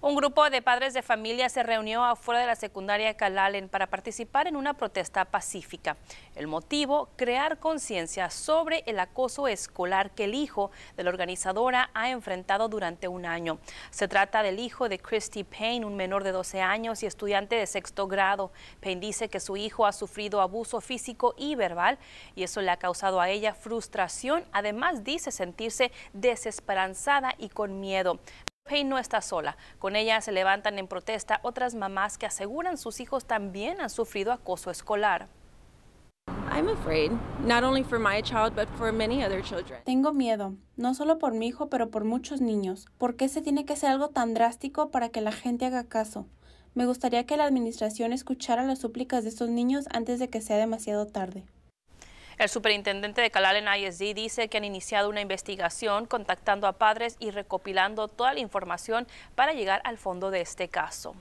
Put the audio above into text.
Un grupo de padres de familia se reunió afuera de la secundaria Calalen para participar en una protesta pacífica. El motivo, crear conciencia sobre el acoso escolar que el hijo de la organizadora ha enfrentado durante un año. Se trata del hijo de Christy Payne, un menor de 12 años y estudiante de sexto grado. Payne dice que su hijo ha sufrido abuso físico y verbal y eso le ha causado a ella frustración. Además dice sentirse desesperanzada y con miedo. Payne no está sola. Con ella se levantan en protesta otras mamás que aseguran sus hijos también han sufrido acoso escolar. Tengo miedo, no solo por mi hijo, pero por muchos niños. ¿Por qué se tiene que hacer algo tan drástico para que la gente haga caso? Me gustaría que la administración escuchara las súplicas de estos niños antes de que sea demasiado tarde. El superintendente de Calalen ISD dice que han iniciado una investigación contactando a padres y recopilando toda la información para llegar al fondo de este caso.